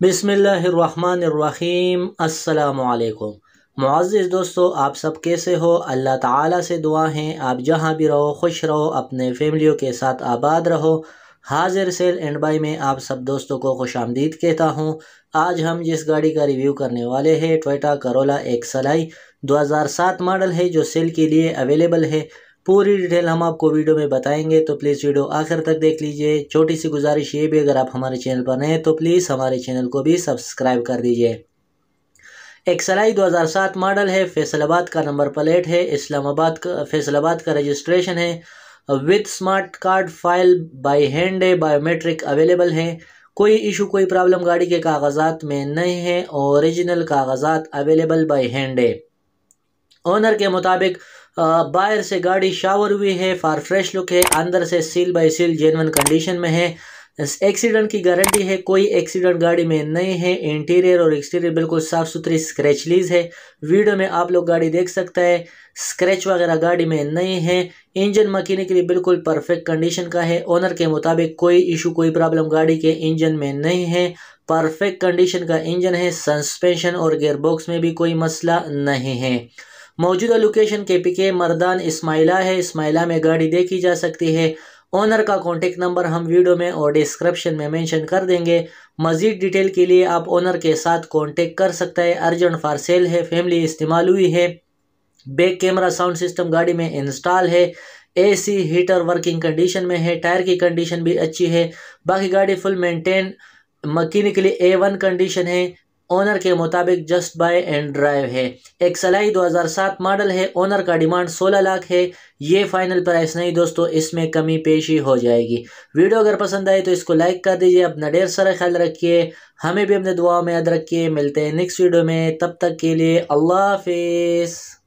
बिसमीम असलकुम मुआज़ दोस्तों, आप सब कैसे हो? अल्लाह ताला से दुआ हैं, आप जहाँ भी रहो, खुश रहो, अपने फैमिलियों के साथ आबाद रहो। हाजिर सेल एंड बाई में आप सब दोस्तों को खुश आमदीद कहता हूँ। आज हम जिस गाड़ी का रिव्यू करने वाले हैं टोयोटा करोला एक सलाई 2007 मॉडल है, जो सेल के लिए अवेलेबल है। पूरी डिटेल हम आपको वीडियो में बताएँगे तो प्लीज़ वीडियो आखिर तक देख लीजिए। छोटी सी गुजारिश ये भी, अगर आप हमारे चैनल पर नए तो प्लीज़ हमारे चैनल को भी सब्सक्राइब कर दीजिए। एक सलाई 2007 मॉडल है, फैसलाबाद का नंबर प्लेट है, इस्लामाबाद का, फैसलाबाद का रजिस्ट्रेशन है। With smart card file by hand है बायोमेट्रिक अवेलेबल है। कोई इशू कोई प्रॉब्लम गाड़ी के कागजात में नहीं है ओरिजिनल कागजात अवेलेबल बाय हैंड है। ओनर के मुताबिक बाहर से गाड़ी शावर हुई है फार फ्रेश लुक है, अंदर से seal by seal genuine condition में है। एक्सीडेंट की गारंटी है, कोई एक्सीडेंट गाड़ी में नहीं है इंटीरियर और एक्सटीरियर बिल्कुल साफ़ सुथरी स्क्रैचलीज है। वीडियो में आप लोग गाड़ी देख सकते हैं स्क्रैच वगैरह गाड़ी में नहीं है। इंजन मकीनिकली बिल्कुल परफेक्ट कंडीशन का है। ओनर के मुताबिक, कोई इशू कोई प्रॉब्लम गाड़ी के इंजन में नहीं है। परफेक्ट कंडीशन का इंजन है सस्पेंशन और गेयरबॉक्स में भी कोई मसला नहीं है। मौजूदा लोकेशन के पिके मर्दान इस्माइला है। इस्माइला में गाड़ी देखी जा सकती है। ओनर का कॉन्टेक्ट नंबर हम वीडियो में और डिस्क्रिप्शन में मेंशन कर देंगे। मज़ीद डिटेल के लिए आप ओनर के साथ कॉन्टेक्ट कर सकते हैं। अर्जेंट फार सेल है। फैमिली इस्तेमाल हुई है। बैक कैमरा साउंड सिस्टम गाड़ी में इंस्टॉल है। एसी हीटर वर्किंग कंडीशन में है। टायर की कंडीशन भी अच्छी है। बाकी गाड़ी full maintain mechanically A one condition है। ओनर के मुताबिक जस्ट बाय एंड ड्राइव है। एक सलाई 2007 मॉडल है। ओनर का डिमांड 16 लाख है। ये फाइनल प्राइस नहीं दोस्तों, इसमें कमी पेशी हो जाएगी। वीडियो अगर पसंद आए तो इसको लाइक कर दीजिए, अपना ढेर सारा ख्याल रखिए। हमें भी अपने दुआओं में याद रखिए। मिलते हैं नेक्स्ट वीडियो में। तब तक के लिए अल्लाह हाफिज़।